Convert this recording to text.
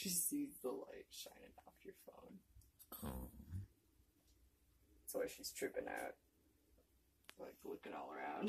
She sees the light shining off your phone. Oh. That's why she's tripping out. Like looking all around.